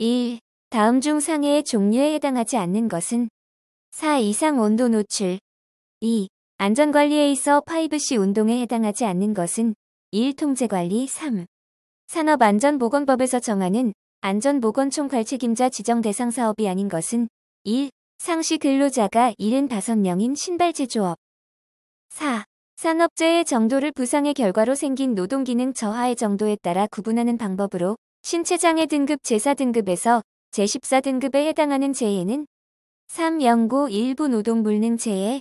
1. 다음 중 상해의 종류에 해당하지 않는 것은 4. 이상 온도 노출 2. 안전관리에 있어 5C 운동에 해당하지 않는 것은 1. 통제관리 3. 산업안전보건법에서 정하는 안전보건총괄 책임자 지정 대상 사업이 아닌 것은 1. 상시 근로자가 75명인 신발 제조업 4. 산업재해 정도를 부상의 결과로 생긴 노동기능 저하의 정도에 따라 구분하는 방법으로 신체장애 등급 제4등급에서 제14등급에 해당하는 재해는 3. 연구 일부 노동불능 재해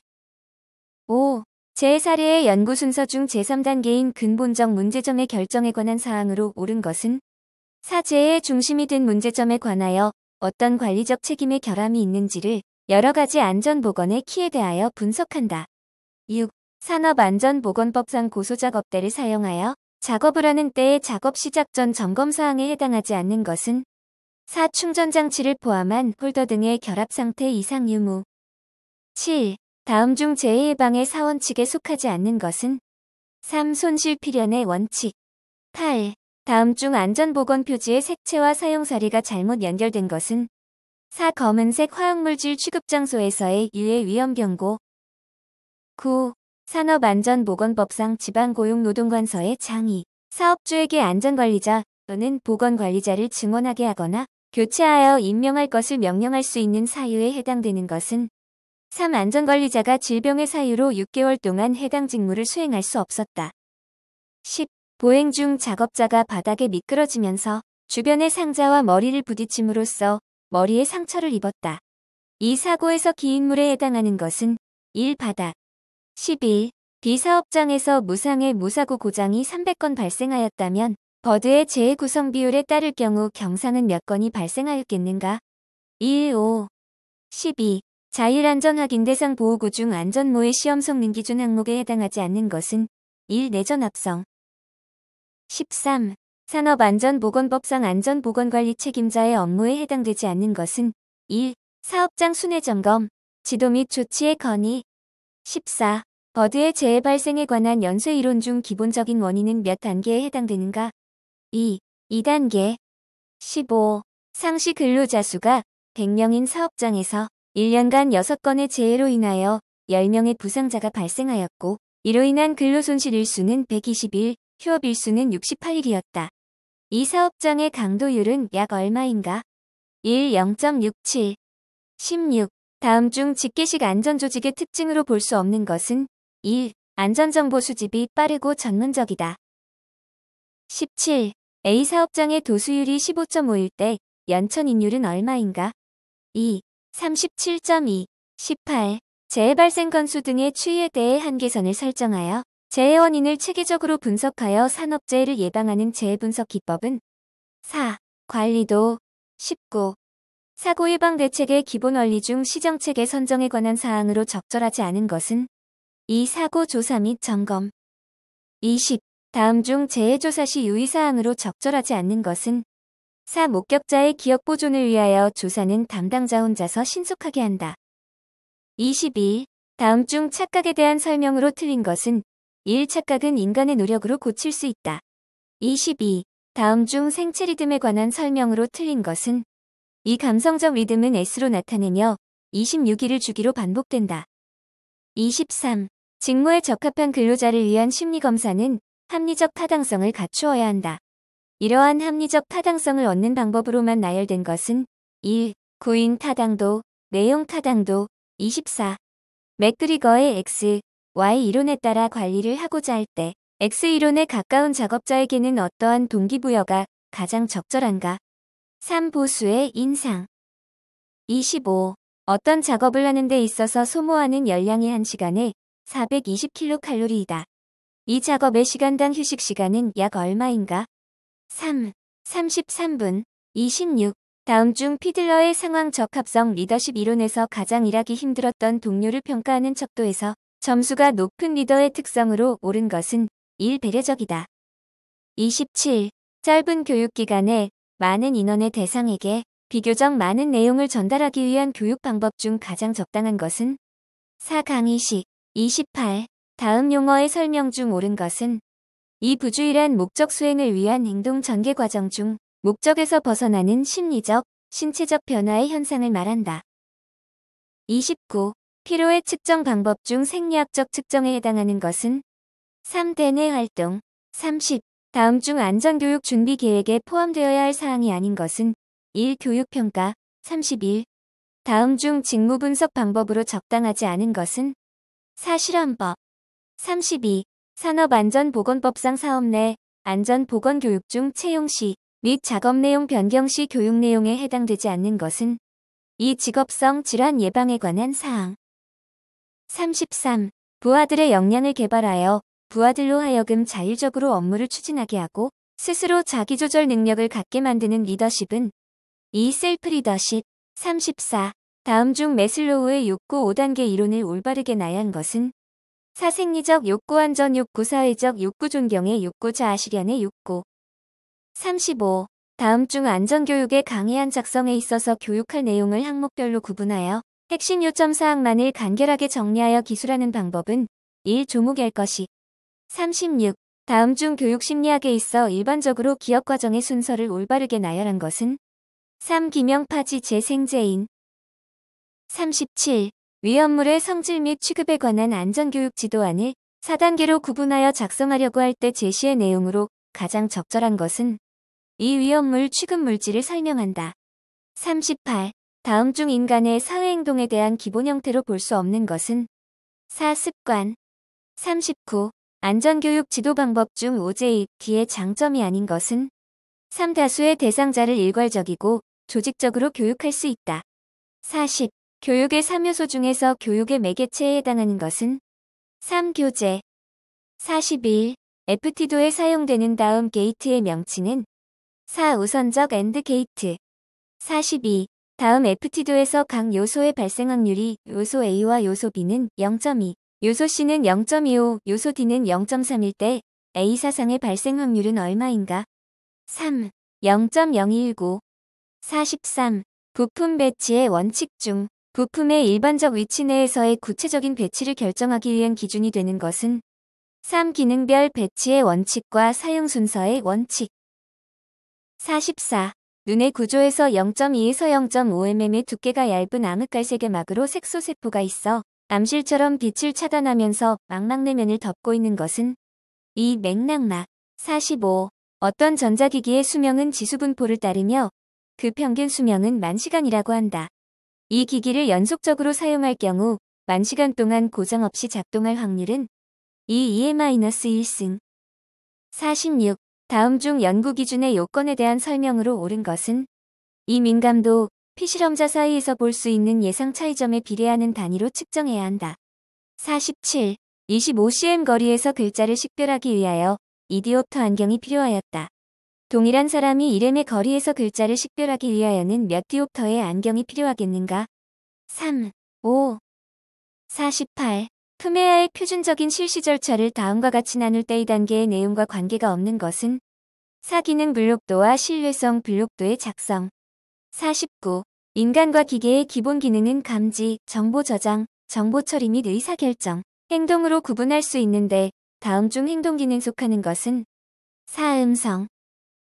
5. 재해 사례의 연구 순서 중 제3단계인 근본적 문제점의 결정에 관한 사항으로 옳은 것은 4. 재해의 중심이 된 문제점에 관하여 어떤 관리적 책임의 결함이 있는지를 여러 가지 안전보건의 키에 대하여 분석한다. 6. 산업안전보건법상 고소작업대를 사용하여 작업을 하는 때의 작업 시작 전 점검 사항에 해당하지 않는 것은 4. 충전 장치를 포함한 홀더 등의 결합 상태 이상 유무 7. 다음 중 재해 예방의 사원칙에 속하지 않는 것은 3. 손실 필연의 원칙 8. 다음 중 안전보건 표지의 색채와 사용사례가 잘못 연결된 것은 4. 검은색 화학물질 취급 장소에서의 유해 위험 경고 9. 산업안전보건법상 지방고용노동관서의 장이 사업주에게 안전관리자 또는 보건관리자를 증언하게 하거나 교체하여 임명할 것을 명령할 수 있는 사유에 해당되는 것은 3. 안전관리자가 질병의 사유로 6개월 동안 해당 직무를 수행할 수 없었다. 10. 보행 중 작업자가 바닥에 미끄러지면서 주변의 상자와 머리를 부딪힘으로써 머리에 상처를 입었다. 이 사고에서 기인물에 해당하는 것은 1. 바닥 11. 비사업장에서 무상의 무사고 고장이 300건 발생하였다면 버드의 재해 구성 비율에 따를 경우 경상은 몇 건이 발생하였겠는가? 1. 5. 12. 자율안전 확인 대상 보호구 중 안전모의 시험 성능 기준 항목에 해당하지 않는 것은 1. 내전 합성 13. 산업안전보건법상 안전보건관리 책임자의 업무에 해당되지 않는 것은 1. 사업장 순회 점검, 지도 및 조치의 건의 14. 버드의 재해 발생에 관한 연쇄 이론 중 기본적인 원인은 몇 단계에 해당되는가? 2. 2단계 15. 상시 근로자 수가 100명인 사업장에서 1년간 6건의 재해로 인하여 10명의 부상자가 발생하였고 이로 인한 근로손실 일수는 121, 휴업 일수는 68일이었다. 이 사업장의 강도율은 약 얼마인가? 1. 0.67 16. 다음 중 직계식 안전조직의 특징으로 볼 수 없는 것은 1. 안전정보 수집이 빠르고 전문적이다. 17. A 사업장의 도수율이 15.5일 때 연천 인율은 얼마인가? 2. 37.2. 18. 재해 발생 건수 등의 추이에 대해 한계선을 설정하여 재해 원인을 체계적으로 분석하여 산업재해를 예방하는 재해 분석 기법은 4. 관리도 19. 사고 예방 대책의 기본 원리 중 시정책의 선정에 관한 사항으로 적절하지 않은 것은 2. 사고 조사 및 점검 20. 다음 중 재해조사 시 유의사항으로 적절하지 않는 것은 4. 목격자의 기억 보존을 위하여 조사는 담당자 혼자서 신속하게 한다. 22. 다음 중 착각에 대한 설명으로 틀린 것은 1. 착각은 인간의 노력으로 고칠 수 있다. 22. 다음 중 생체 리듬에 관한 설명으로 틀린 것은 이 감성적 리듬은 S로 나타내며 26일을 주기로 반복된다. 23. 직무에 적합한 근로자를 위한 심리검사는 합리적 타당성을 갖추어야 한다. 이러한 합리적 타당성을 얻는 방법으로만 나열된 것은 1. 구인 타당도, 내용 타당도, 24. 맥그리거의 X, Y 이론에 따라 관리를 하고자 할 때 X 이론에 가까운 작업자에게는 어떠한 동기부여가 가장 적절한가? 3. 보수의 인상 25. 어떤 작업을 하는 데 있어서 소모하는 열량이 1시간에 420kcal이다. 이 작업의 시간당 휴식 시간은 약 얼마인가? 3. 33분 26. 다음 중 피들러의 상황 적합성 리더십 이론에서 가장 일하기 힘들었던 동료를 평가하는 척도에서 점수가 높은 리더의 특성으로 옳은 것은 1. 배려적이다. 27. 짧은 교육기간에 많은 인원의 대상에게 비교적 많은 내용을 전달하기 위한 교육 방법 중 가장 적당한 것은 4. 강의식 28. 다음 용어의 설명 중 옳은 것은 이 부주의란 목적 수행을 위한 행동 전개 과정 중 목적에서 벗어나는 심리적, 신체적 변화의 현상을 말한다. 29. 피로의 측정 방법 중 생리학적 측정에 해당하는 것은 3. 대뇌 활동 30. 다음 중 안전교육 준비 계획에 포함되어야 할 사항이 아닌 것은 1. 교육평가 31. 다음 중 직무 분석 방법으로 적당하지 않은 것은 4. 실험법 32. 산업안전보건법상 사업 내 안전보건교육 중 채용 시 및 작업 내용 변경 시 교육 내용에 해당되지 않는 것은 이 직업성 질환 예방에 관한 사항 33. 부하들의 역량을 개발하여 부하들로 하여금 자율적으로 업무를 추진하게 하고 스스로 자기조절 능력을 갖게 만드는 리더십은 이 셀프 리더십 34. 다음 중 매슬로우의 욕구 5단계 이론을 올바르게 나열한 것은 사 생리적 욕구 안전 욕구 사회적 욕구 존경의 욕구 자아 실현의 욕구 35. 다음 중 안전교육의 강의안 작성에 있어서 교육할 내용을 항목별로 구분하여 핵심 요점 사항만을 간결하게 정리하여 기술하는 방법은 1. 조목열거식 36. 다음 중 교육 심리학에 있어 일반적으로 기억 과정의 순서를 올바르게 나열한 것은 3. 기명파지 재생제인 37. 위험물의 성질 및 취급에 관한 안전교육 지도안을 4단계로 구분하여 작성하려고 할 때 제시의 내용으로 가장 적절한 것은 이 위험물 취급 물질을 설명한다. 38. 다음 중 인간의 사회행동에 대한 기본 형태로 볼 수 없는 것은 4. 습관 39. 안전교육 지도 방법 중 OJ, D의 장점이 아닌 것은 3. 다수의 대상자를 일괄적이고 조직적으로 교육할 수 있다. 40. 교육의 3요소 중에서 교육의 매개체에 해당하는 것은 3. 교재 41. FT도에 사용되는 다음 게이트의 명칭은 4. 우선적 AND 게이트 42. 다음 FT도에서 각 요소의 발생 확률이 요소 A와 요소 B는 0.2, 요소 C는 0.25, 요소 D는 0.3일 때 A 사상의 발생 확률은 얼마인가? 3. 0.019 43. 부품 배치의 원칙 중 부품의 일반적 위치 내에서의 구체적인 배치를 결정하기 위한 기준이 되는 것은 3. 기능별 배치의 원칙과 사용 순서의 원칙 44. 눈의 구조에서 0.2에서 0.5mm의 두께가 얇은 암흑갈색의 막으로 색소세포가 있어 암실처럼 빛을 차단하면서 망막내면을 덮고 있는 것은 이 맥락막 45. 어떤 전자기기의 수명은 지수분포를 따르며 그 평균 수명은 만시간이라고 한다. 이 기기를 연속적으로 사용할 경우 만 시간 동안 고장 없이 작동할 확률은 2 2의-1승. 46. 다음 중 연구 기준의 요건에 대한 설명으로 옳은 것은 이 민감도 피실험자 사이에서 볼 수 있는 예상 차이점에 비례하는 단위로 측정해야 한다. 47. 25cm 거리에서 글자를 식별하기 위하여 이디옵터 안경이 필요하였다. 동일한 사람이 1m의 거리에서 글자를 식별하기 위하여는 몇 디옵터의 안경이 필요하겠는가? 3, 5, 48. 품에아의 표준적인 실시 절차를 다음과 같이 나눌 때 이 단계의 내용과 관계가 없는 것은 사기능 블록도와 신뢰성 블록도의 작성. 49. 인간과 기계의 기본 기능은 감지, 정보 저장, 정보 처리 및 의사결정, 행동으로 구분할 수 있는데 다음 중 행동 기능 속하는 것은 사음성,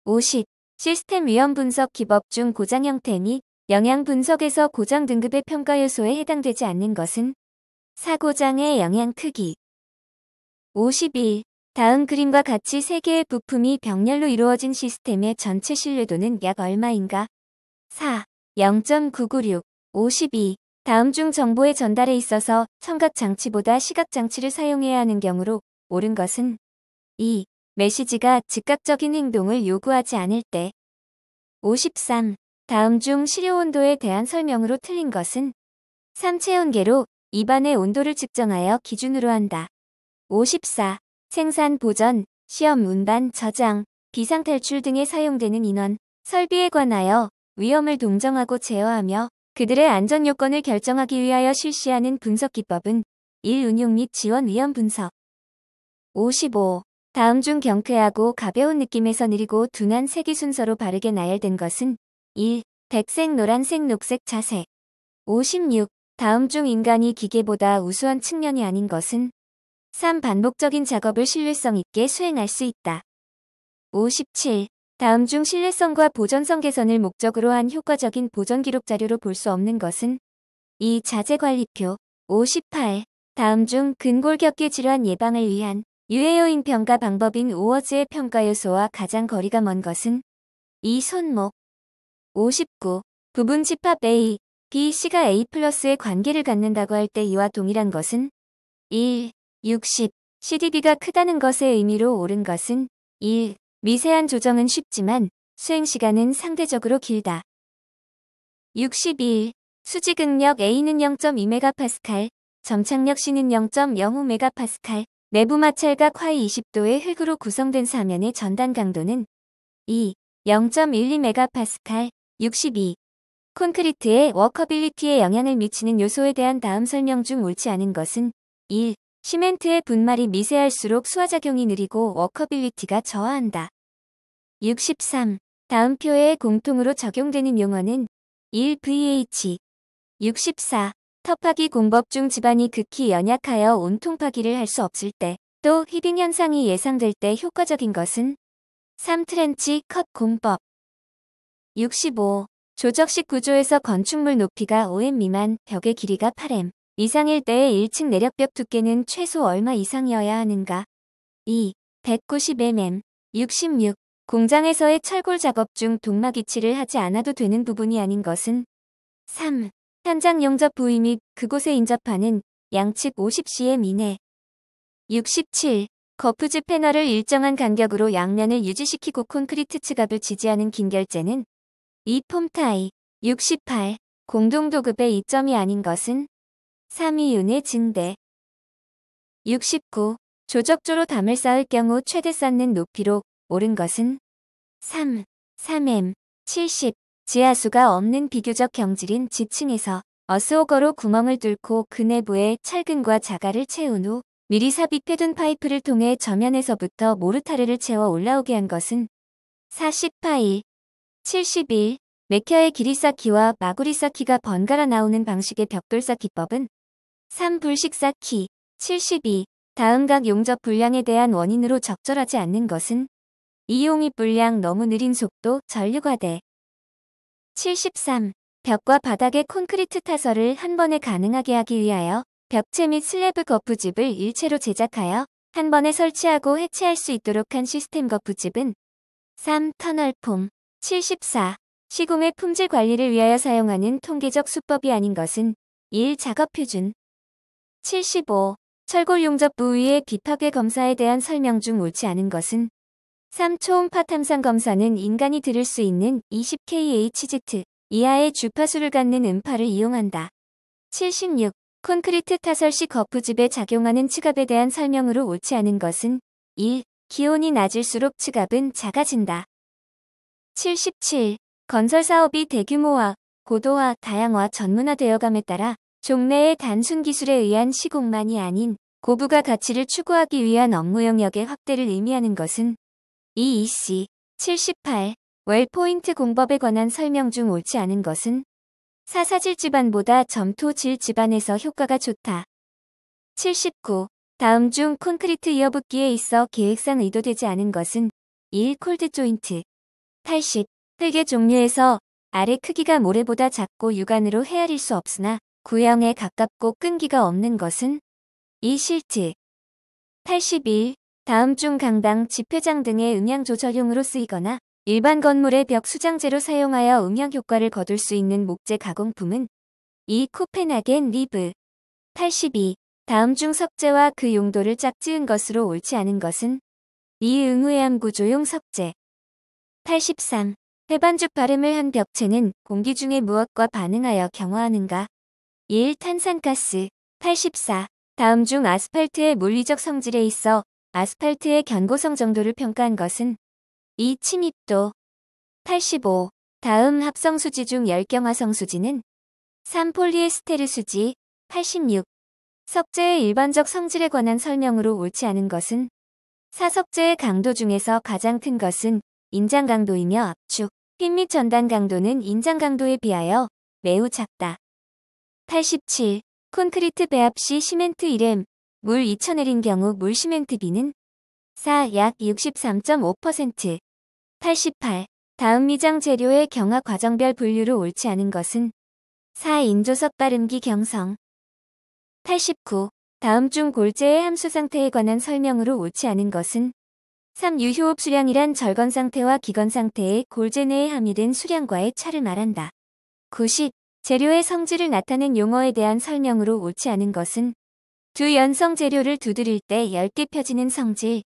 50. 시스템 위험 분석 기법 중 고장 형태 및 영향 분석에서 고장 등급의 평가 요소에 해당되지 않는 것은 사고장의 영향 크기 51. 다음 그림과 같이 3개의 부품이 병렬로 이루어진 시스템의 전체 신뢰도는 약 얼마인가? 4. 0.996 52. 다음 중 정보의 전달에 있어서 청각 장치보다 시각 장치를 사용해야 하는 경우로 옳은 것은 2. 메시지가 즉각적인 행동을 요구하지 않을 때 53. 다음 중 시료 온도에 대한 설명으로 틀린 것은 3. 체온계로 입안의 온도를 측정하여 기준으로 한다. 54. 생산 보전, 시험 운반 저장, 비상탈출 등에 사용되는 인원, 설비에 관하여 위험을 동정하고 제어하며 그들의 안전 요건을 결정하기 위하여 실시하는 분석 기법은 1. 운용 및 지원 위험 분석 55. 다음 중 경쾌하고 가벼운 느낌에서 느리고 둔한 색이 순서로 바르게 나열된 것은 1. 백색, 노란색, 녹색, 자색 56. 다음 중 인간이 기계보다 우수한 측면이 아닌 것은 3. 반복적인 작업을 신뢰성 있게 수행할 수 있다. 57. 다음 중 신뢰성과 보존성 개선을 목적으로 한 효과적인 보존 기록 자료로 볼 수 없는 것은 이 자재관리표 58 다음 중 근골격계 질환 예방을 위한 유해요인 평가 방법인 오어즈의 평가 요소와 가장 거리가 먼 것은 이 손목 59 부분 집합 A, B, C가 A 플러스의 관계를 갖는다고 할 때 이와 동일한 것은 1, 60, CDB가 크다는 것의 의미로 옳은 것은 1. 미세한 조정은 쉽지만 수행 시간은 상대적으로 길다. 61. 수직응력 A는 0.2MPa, 점착력 C는 0.05MPa, 내부 마찰각 화이 20도의 흙으로 구성된 사면의 전단 강도는 2. 0.12MPa, 62. 콘크리트의 워커빌리티에 영향을 미치는 요소에 대한 다음 설명 중 옳지 않은 것은 1. 시멘트의 분말이 미세할수록 수화작용이 느리고 워커빌리티가 저하한다. 63. 다음 표에 공통으로 적용되는 용어는 1VH 64. 터파기 공법 중 지반이 극히 연약하여 온통 파기를 할 수 없을 때, 또 heaving 현상이 예상될 때 효과적인 것은 3. 트렌치 컷 공법 65. 조적식 구조에서 건축물 높이가 5m 미만, 벽의 길이가 8m 이상일 때의 1층 내력벽 두께는 최소 얼마 이상이어야 하는가? 2. 190mm 66. 공장에서의 철골 작업 중 동막 이치를 하지 않아도 되는 부분이 아닌 것은 3. 현장 용접 부위 및 그곳에 인접하는 양측 50cm 이내 67. 거푸즈 패널을 일정한 간격으로 양면을 유지시키고 콘크리트 측압을 지지하는 긴 결재는 이 폼타이 68. 공동도급의 이점이 아닌 것은 3위윤의 증대 69. 조적조로 담을 쌓을 경우 최대 쌓는 높이로 옳은 것은 3, 3m, 70, 지하수가 없는 비교적 경질인 지층에서 어스오거로 구멍을 뚫고 그 내부에 철근과 자갈을 채운 후 미리 삽입해둔 파이프를 통해 저면에서부터 모르타르를 채워 올라오게 한 것은 40파일, 71, 맥혀의 길이 쌓기와 마구리 쌓기가 번갈아 나오는 방식의 벽돌 쌓기법은 3불식 쌓기, 72, 다음 각 용접 분량에 대한 원인으로 적절하지 않는 것은 이용입 분량 너무 느린 속도 전류과대 73. 벽과 바닥의 콘크리트 타설을 한 번에 가능하게 하기 위하여 벽체 및 슬래브 거푸집을 일체로 제작하여 한 번에 설치하고 해체할 수 있도록 한 시스템 거푸집은 3. 터널폼 74. 시공의 품질 관리를 위하여 사용하는 통계적 수법이 아닌 것은 1. 작업 표준 75. 철골 용접 부위의 비파괴 검사에 대한 설명 중 옳지 않은 것은 3. 초음파 탐상 검사는 인간이 들을 수 있는 20kHz 이하의 주파수를 갖는 음파를 이용한다. 76. 콘크리트 타설식 거푸집에 작용하는 측압에 대한 설명으로 옳지 않은 것은 1. 기온이 낮을수록 측압은 작아진다. 77. 건설 사업이 대규모화, 고도화, 다양화, 전문화되어감에 따라 종래의 단순 기술에 의한 시공만이 아닌 고부가 가치를 추구하기 위한 업무 영역의 확대를 의미하는 것은 EEC 78 웰포인트 공법에 관한 설명 중 옳지 않은 것은 사사질 집안보다 점토질 집안에서 효과가 좋다. 79. 다음 중 콘크리트 이어붙기에 있어 계획상 의도되지 않은 것은 1. 콜드 조인트 80. 흙의 종류에서 아래 크기가 모래보다 작고 육안으로 헤아릴 수 없으나 구형에 가깝고 끈기가 없는 것은 2. 실트 81. 다음 중 강당, 집회장 등의 음향 조절용으로 쓰이거나 일반 건물의 벽 수장재로 사용하여 음향 효과를 거둘 수 있는 목재 가공품은 이 코펜하겐 리브 82. 다음 중 석재와 그 용도를 짝지은 것으로 옳지 않은 것은 이 응회암 구조용 석재 83. 회반죽 바름을 한 벽체는 공기 중의 무엇과 반응하여 경화하는가? 1. 탄산가스 84. 다음 중 아스팔트의 물리적 성질에 있어 아스팔트의 견고성 정도를 평가한 것은 이 침입도 85. 다음 합성 수지 중 열경화 성수지는 3. 폴리에스테르 수지 86. 석재의 일반적 성질에 관한 설명으로 옳지 않은 것은 사석재의 강도 중에서 가장 큰 것은 인장 강도이며 압축, 핀 및 전단 강도는 인장 강도에 비하여 매우 작다. 87. 콘크리트 배합 시 시멘트 1M, 물 2,000L인 경우 물 시멘트 비는 4. 약 63.5%. 88. 다음 미장 재료의 경화 과정별 분류로 옳지 않은 것은 4. 인조석 빠름기 경성 89. 다음 중 골재의 함수 상태에 관한 설명으로 옳지 않은 것은 3. 유효흡 수량이란 절건 상태와 기건 상태의 골재 내에 함유된 수량과의 차를 말한다. 90. 재료의 성질을 나타낸 용어에 대한 설명으로 옳지 않은 것은 두 연성 재료를 두드릴 때 10개 펴지는 성질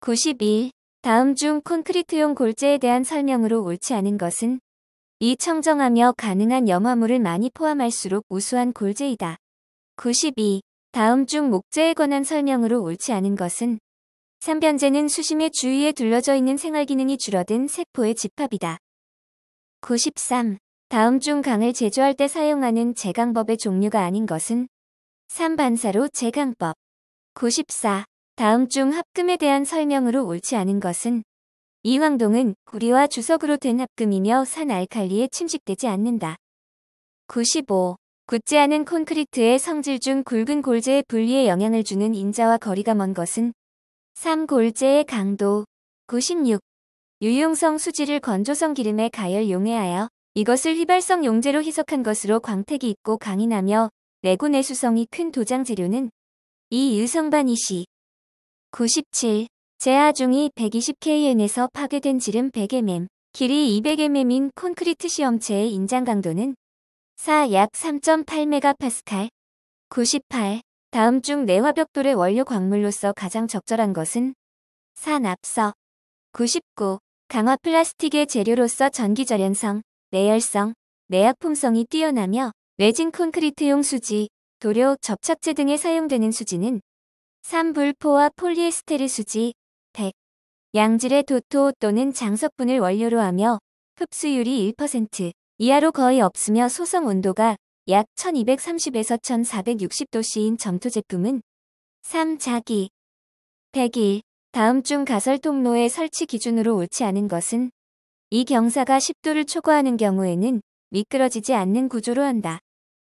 91. 다음 중 콘크리트용 골재에 대한 설명으로 옳지 않은 것은 이 청정하며 가능한 염화물을 많이 포함할수록 우수한 골재이다. 92. 다음 중 목재에 관한 설명으로 옳지 않은 것은 삼변제는 수심의 주위에 둘러져 있는 생활 기능이 줄어든 세포의 집합이다. 93. 다음 중 강을 제조할 때 사용하는 제강법의 종류가 아닌 것은 3. 반사로 제강법 94. 다음 중 합금에 대한 설명으로 옳지 않은 것은 이황동은 구리와 주석으로 된 합금이며 산 알칼리에 침식되지 않는다. 95. 굳지 않은 콘크리트의 성질 중 굵은 골재의 분리에 영향을 주는 인자와 거리가 먼 것은 3. 골재의 강도 96. 유용성 수지를 건조성 기름에 가열 용해하여 이것을 휘발성 용제로 희석한 것으로 광택이 있고 강인하며 내구 내수성이 큰 도장 재료는 이 유성반 이시 97. 제하중이 120kN에서 파괴된 지름 100mm, 길이 200mm인 콘크리트 시험체의 인장 강도는 4. 약 3.8MPa 98. 다음 중 내화벽돌의 원료 광물로서 가장 적절한 것은 4. 납석 99. 강화 플라스틱의 재료로서 전기절연성, 내열성, 내약품성이 뛰어나며 레진 콘크리트용 수지, 도료, 접착제 등에 사용되는 수지는 3. 불포와 폴리에스테르 수지 100. 양질의 도토 또는 장석분을 원료로 하며 흡수율이 1% 이하로 거의 없으며 소성 온도가 약 1230에서 1460도씨인 점토 제품은 3. 자기 101. 다음 중 가설 통로의 설치 기준으로 옳지 않은 것은 이 경사가 10도를 초과하는 경우에는 미끄러지지 않는 구조로 한다.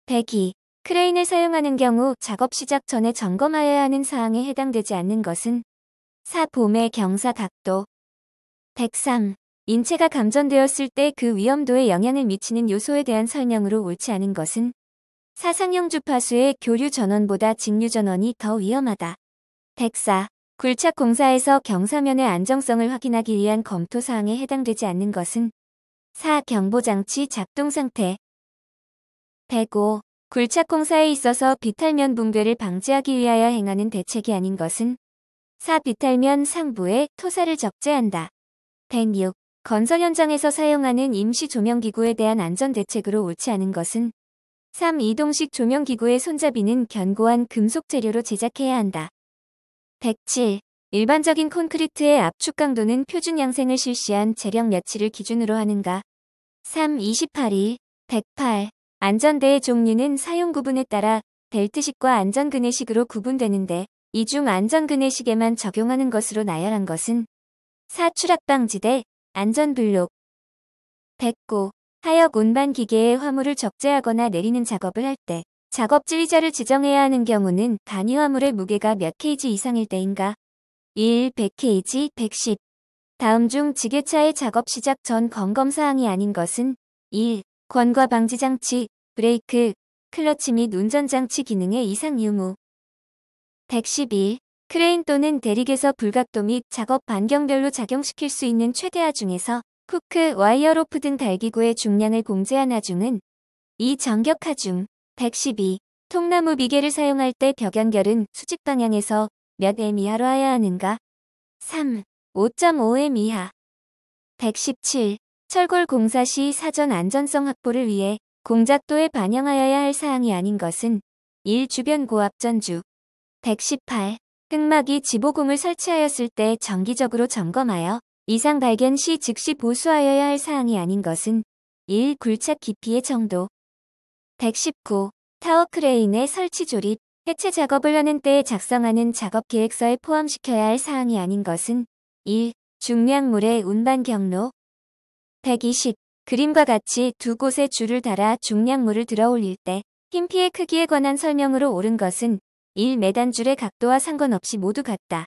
102. 크레인을 사용하는 경우 작업 시작 전에 점검하여야 하는 사항에 해당되지 않는 것은 4. 봄의 경사 각도 103. 인체가 감전되었을 때 그 위험도에 영향을 미치는 요소에 대한 설명으로 옳지 않은 것은 사상형 주파수의 교류 전원보다 직류 전원이 더 위험하다. 104. 굴착 공사에서 경사면의 안정성을 확인하기 위한 검토 사항에 해당되지 않는 것은 4. 경보장치 작동 상태 105. 굴착 공사에 있어서 비탈면 붕괴를 방지하기 위하여 행하는 대책이 아닌 것은 4. 비탈면 상부에 토사를 적재한다. 106. 건설 현장에서 사용하는 임시 조명기구에 대한 안전대책으로 옳지 않은 것은 3. 이동식 조명기구의 손잡이는 견고한 금속 재료로 제작해야 한다. 107. 일반적인 콘크리트의 압축 강도는 표준 양생을 실시한 재력 며칠을 기준으로 하는가? 3. 28일 108. 안전대의 종류는 사용 구분에 따라 벨트식과 안전그네식으로 구분되는데 이 중 안전그네식에만 적용하는 것으로 나열한 것은 4. 추락방지대 안전블록 109. 하역 운반 기계에 화물을 적재하거나 내리는 작업을 할 때 작업 지휘자를 지정해야 하는 경우는 단위 화물의 무게가 몇 kg 이상일 때인가? 1. 100kg, 110. 다음 중 지게차의 작업 시작 전 점검 사항이 아닌 것은 1. 권과 방지 장치, 브레이크, 클러치 및 운전장치 기능의 이상 유무. 111. 크레인 또는 데릭에서 붐 각도 및 작업 반경별로 작용시킬 수 있는 최대하중에서 후크, 와이어 로프 등 달기구의 중량을 공제한 하중은 이 정격 하중 112. 통나무 비계를 사용할 때 벽 연결은 수직 방향에서 몇 m 이하로 하여야 하는가? 3. 5.5m 이하 117. 철골 공사 시 사전 안전성 확보를 위해 공작도에 반영하여야 할 사항이 아닌 것은 1. 주변 고압 전주 118. 흙막이 지보공을 설치하였을 때 정기적으로 점검하여 이상 발견 시 즉시 보수하여야 할 사항이 아닌 것은 1. 굴착 깊이의 정도 119. 타워 크레인의 설치 조립, 해체 작업을 하는 때에 작성하는 작업 계획서에 포함시켜야 할 사항이 아닌 것은 1. 중량물의 운반 경로 120. 그림과 같이 두 곳에 줄을 달아 중량물을 들어 올릴 때힘 피해 크기에 관한 설명으로 옳은 것은 1. 매단줄의 각도와 상관없이 모두 같다.